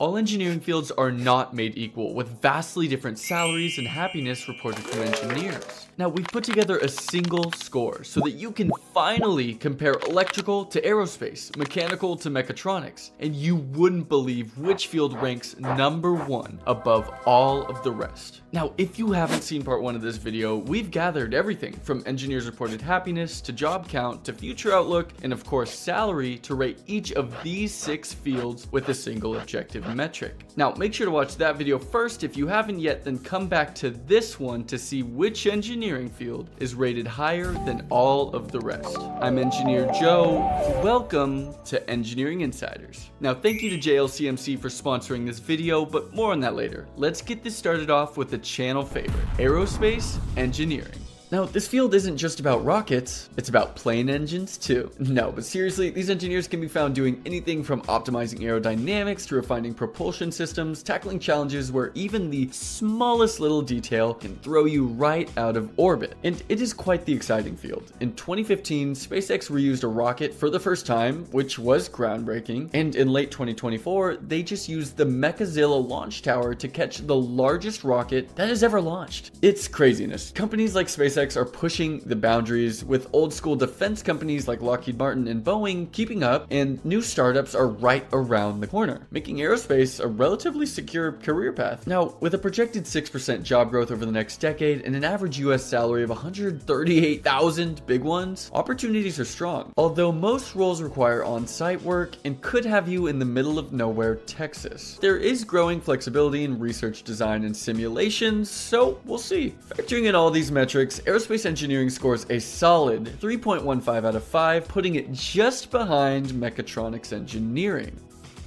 All engineering fields are not made equal, with vastly different salaries and happiness reported from engineers. Now, we've put together a single score so that you can finally compare electrical to aerospace, mechanical to mechatronics, and you wouldn't believe which field ranks number one above all of the rest. Now, if you haven't seen part one of this video, we've gathered everything from engineers reported happiness to job count to future outlook and of course salary to rate each of these six fields with a single objective metric. Now, make sure to watch that video first. If you haven't yet, then come back to this one to see which engineering field is rated higher than all of the rest. I'm Engineer Joe. Welcome to Engineering Insiders. Now, thank you to JLCMC for sponsoring this video, but more on that later. Let's get this started off with a channel favorite, aerospace engineering. Now, this field isn't just about rockets, it's about plane engines too. No, but seriously, these engineers can be found doing anything from optimizing aerodynamics to refining propulsion systems, tackling challenges where even the smallest little detail can throw you right out of orbit. And it is quite the exciting field. In 2015, SpaceX reused a rocket for the first time, which was groundbreaking, and in late 2024, they just used the Mechazilla launch tower to catch the largest rocket that has ever launched. It's craziness. Companies like SpaceX SpaceX are pushing the boundaries with old school defense companies like Lockheed Martin and Boeing keeping up, and new startups are right around the corner, making aerospace a relatively secure career path. Now, with a projected 6% job growth over the next decade and an average US salary of 138,000 big ones, opportunities are strong. Although most roles require on site work and could have you in the middle of nowhere, Texas. There is growing flexibility in research design and simulations, so we'll see. Factoring in all these metrics, aerospace engineering scores a solid 3.15 out of 5, putting it just behind mechatronics engineering.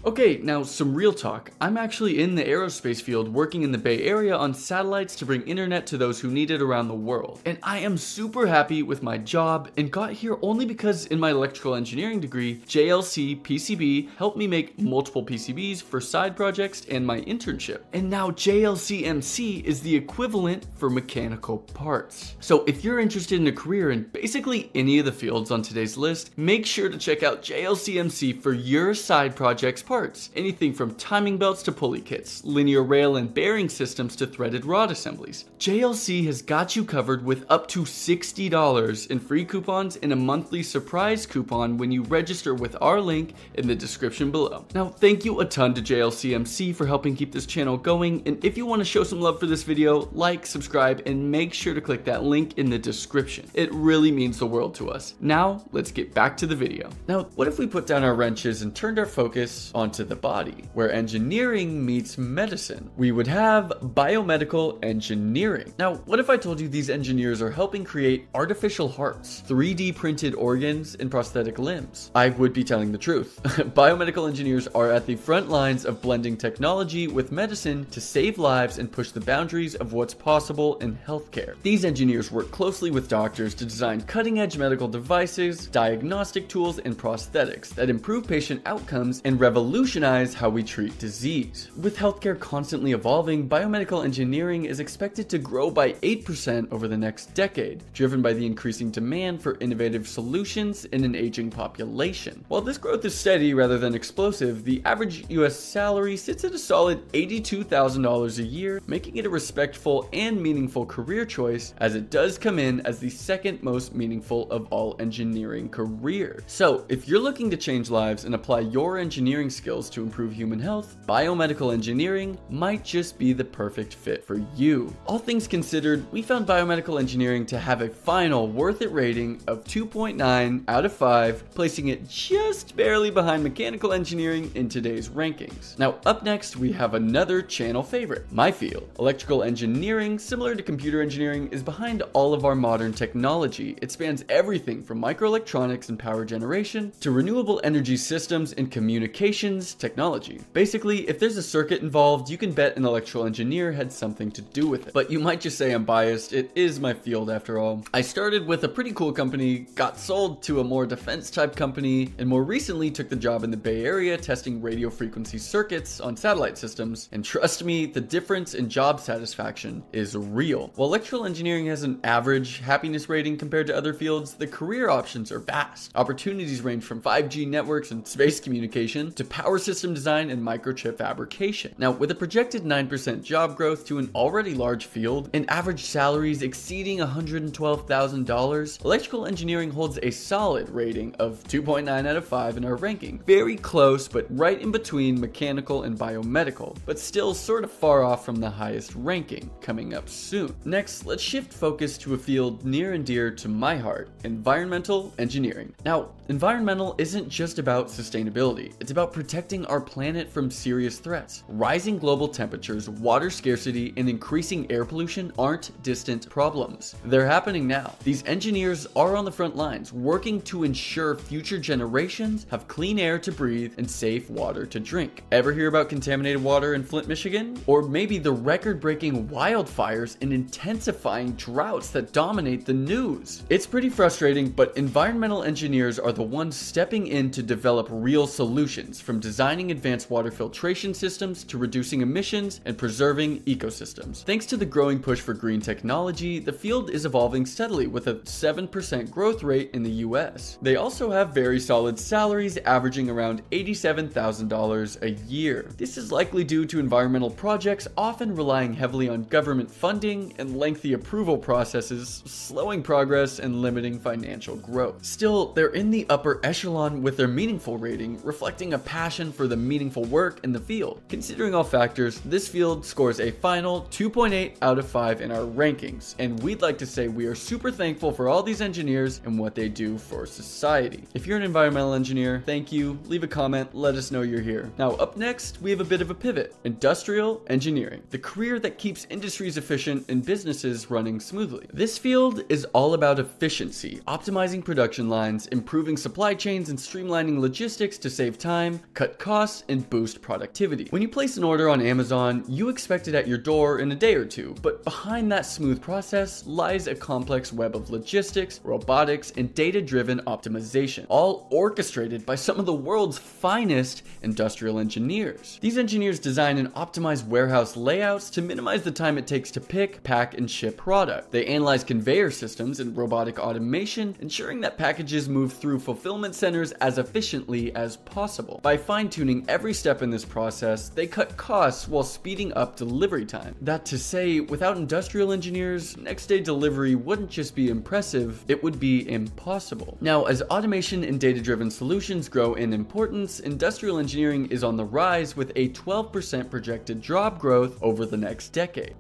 Okay, now some real talk. I'm actually in the aerospace field working in the Bay Area on satellites to bring internet to those who need it around the world. And I am super happy with my job and got here only because in my electrical engineering degree, JLCPCB helped me make multiple PCBs for side projects and my internship. And now JLCMC is the equivalent for mechanical parts. So if you're interested in a career in basically any of the fields on today's list, make sure to check out JLCMC for your side projects parts, anything from timing belts to pulley kits, linear rail and bearing systems to threaded rod assemblies. JLC has got you covered with up to $60 in free coupons and a monthly surprise coupon when you register with our link in the description below. Now, thank you a ton to JLCMC for helping keep this channel going, and if you want to show some love for this video, like, subscribe, and make sure to click that link in the description. It really means the world to us. Now, let's get back to the video. Now, what if we put down our wrenches and turned our focus on onto the body, where engineering meets medicine. We would have biomedical engineering. Now, what if I told you these engineers are helping create artificial hearts, 3D printed organs, and prosthetic limbs? I would be telling the truth. biomedical engineers are at the front lines of blending technology with medicine to save lives and push the boundaries of what's possible in healthcare. These engineers work closely with doctors to design cutting edge medical devices, diagnostic tools, and prosthetics that improve patient outcomes and revolutionize revolutionize how we treat disease. With healthcare constantly evolving, biomedical engineering is expected to grow by 8% over the next decade, driven by the increasing demand for innovative solutions in an aging population. While this growth is steady rather than explosive, the average US salary sits at a solid $82,000 a year, making it a respectful and meaningful career choice as it does come in as the second most meaningful of all engineering careers. So, if you're looking to change lives and apply your engineering skills skills to improve human health, biomedical engineering might just be the perfect fit for you. All things considered, we found biomedical engineering to have a final worth it rating of 2.9 out of 5, placing it just barely behind mechanical engineering in today's rankings. Now, up next, we have another channel favorite, my field. Electrical engineering, similar to computer engineering, is behind all of our modern technology. It spans everything from microelectronics and power generation to renewable energy systems and communication technology. Basically, if there's a circuit involved, you can bet an electrical engineer had something to do with it. But you might just say I'm biased, it is my field after all. I started with a pretty cool company, got sold to a more defense type company, and more recently took the job in the Bay Area testing radio frequency circuits on satellite systems. And trust me, the difference in job satisfaction is real. While electrical engineering has an average happiness rating compared to other fields, the career options are vast. Opportunities range from 5G networks and space communication to power system design and microchip fabrication. Now, with a projected 9% job growth to an already large field and average salaries exceeding $112,000, electrical engineering holds a solid rating of 2.9 out of 5 in our ranking. Very close, but right in between mechanical and biomedical, but still sort of far off from the highest ranking, coming up soon. Next, let's shift focus to a field near and dear to my heart, environmental engineering. Now, environmental isn't just about sustainability, it's about protecting our planet from serious threats. Rising global temperatures, water scarcity, and increasing air pollution aren't distant problems. They're happening now. These engineers are on the front lines, working to ensure future generations have clean air to breathe and safe water to drink. Ever hear about contaminated water in Flint, Michigan? Or maybe the record breaking wildfires and intensifying droughts that dominate the news? It's pretty frustrating, but environmental engineers are the ones stepping in to develop real solutions, from designing advanced water filtration systems to reducing emissions and preserving ecosystems. Thanks to the growing push for green technology, the field is evolving steadily with a 7% growth rate in the US. They also have very solid salaries averaging around $87,000 a year. This is likely due to environmental projects often relying heavily on government funding and lengthy approval processes, slowing progress and limiting financial growth. Still, they're in the upper echelon with their meaningful rating, reflecting a passion for the meaningful work in the field. Considering all factors, this field scores a final 2.8 out of 5 in our rankings, and we'd like to say we are super thankful for all these engineers and what they do for society. If you're an environmental engineer, thank you. Leave a comment, let us know you're here. Now, up next, we have a bit of a pivot industrial engineering, the career that keeps industries efficient and businesses running smoothly. This field is all about efficiency, optimizing production lines, improving supply chains, and streamlining logistics to save time, cut costs, and boost productivity. When you place an order on Amazon, you expect it at your door in a day or two, but behind that smooth process lies a complex web of logistics, robotics, and data driven optimization, all orchestrated by some of the world's finest industrial engineers. These engineers design and optimize warehouse layouts to minimize the time it takes to pick, pack, and ship product. They analyze conveyor systems and robotic automation, ensuring that packages move through fulfillment centers as efficiently as possible. By fine tuning every step in this process, they cut costs while speeding up delivery time. That to say, without industrial engineers, next day delivery wouldn't just be impressive, it would be impossible. Now, as automation and data driven solutions grow in importance, industrial engineering is on the rise with a 12% projected job growth over the next decade.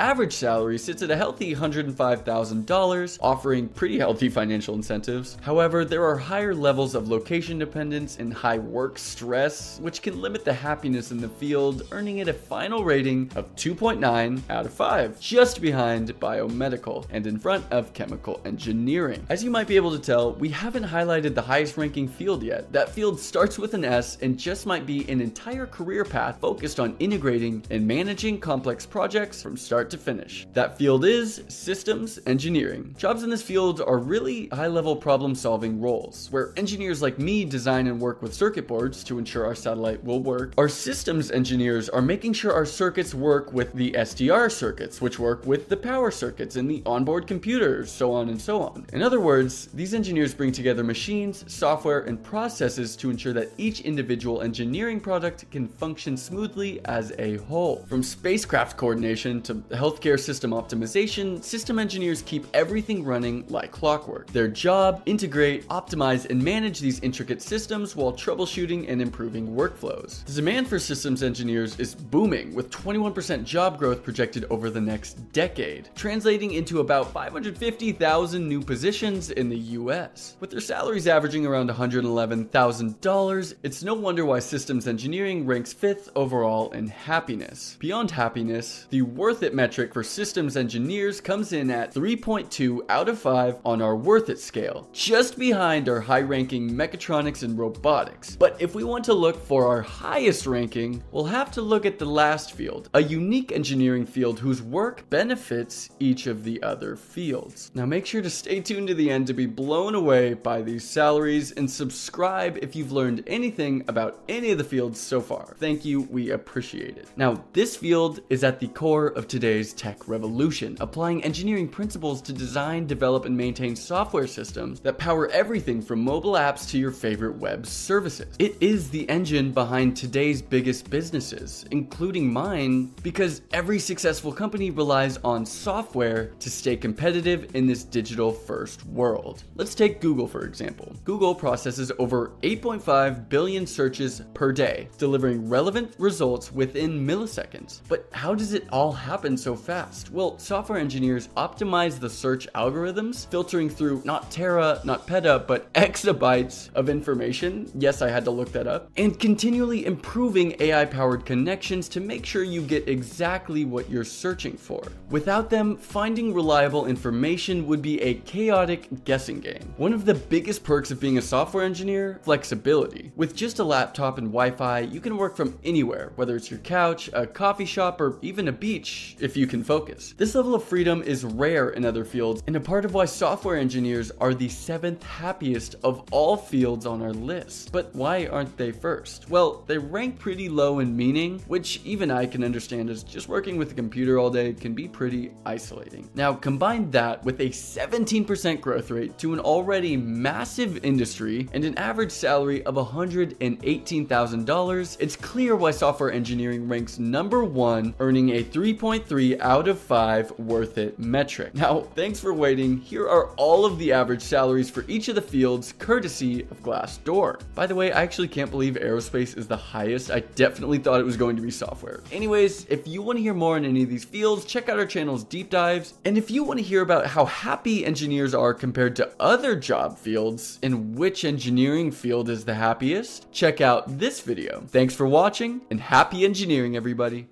Average salary sits at a healthy $105,000, offering pretty healthy financial incentives. However, there are higher levels of location dependence and high work stress, which can limit the happiness in the field, earning it a final rating of 2.9 out of 5, just behind biomedical and in front of chemical engineering. As you might be able to tell, we haven't highlighted the highest ranking field yet. That field starts with an S and just might be an entire career path focused on integrating and managing complex projects from start to finish. That field is systems engineering. Jobs in this field are really high level problem solving roles, where engineers like me design and work with circuit boards to ensure our satellite will work. Our systems engineers are making sure our circuits work with the SDR circuits, which work with the power circuits and the onboard computers, so on and so on. In other words, these engineers bring together machines, software, and processes to ensure that each individual engineering product can function smoothly as a whole. From spacecraft coordination to healthcare system optimization, system engineers keep everything running like clockwork. Their job, integrate, optimize, and manage these intricate systems while troubleshooting and improving workflows. The demand for systems engineers is booming, with 21% job growth projected over the next decade, translating into about 550,000 new positions in the US. With their salaries averaging around $111,000, it's no wonder why systems engineering ranks fifth overall in happiness. Beyond happiness, the worth it metric for systems engineers comes in at 3.2 out of 5 on our worth it scale, just behind our high ranking mechatronics and robotics. But if we want to look for our highest ranking, we'll have to look at the last field, a unique engineering field whose work benefits each of the other fields. Now make sure to stay tuned to the end to be blown away by these salaries and subscribe if you've learned anything about any of the fields so far. Thank you, we appreciate it. Now, this field is at the core of today's today's tech revolution, applying engineering principles to design, develop, and maintain software systems that power everything from mobile apps to your favorite web services. It is the engine behind today's biggest businesses, including mine, because every successful company relies on software to stay competitive in this digital first world. Let's take Google for example. Google processes over 8.5 billion searches per day, delivering relevant results within milliseconds. But how does it all happen so fast? Well, software engineers optimize the search algorithms, filtering through not tera, not peta, but exabytes of information. Yes, I had to look that up. And continually improving AI powered connections to make sure you get exactly what you're searching for. Without them, finding reliable information would be a chaotic guessing game. One of the biggest perks of being a software engineer, flexibility. With just a laptop and Wi-Fi, you can work from anywhere, whether it's your couch, a coffee shop, or even a beach, if you can focus. This level of freedom is rare in other fields, and a part of why software engineers are the seventh happiest of all fields on our list. But why aren't they first? Well, they rank pretty low in meaning, which even I can understand as just working with a computer all day can be pretty isolating. Now, combine that with a 17% growth rate to an already massive industry and an average salary of $118,000, it's clear why software engineering ranks number one, earning a 3.3 out of 5 worth it metric. Now, thanks for waiting. Here are all of the average salaries for each of the fields, courtesy of Glassdoor. By the way, I actually can't believe aerospace is the highest. I definitely thought it was going to be software. Anyways, if you want to hear more on any of these fields, check out our channel's deep dives. And if you want to hear about how happy engineers are compared to other job fields and which engineering field is the happiest, check out this video. Thanks for watching and happy engineering, everybody.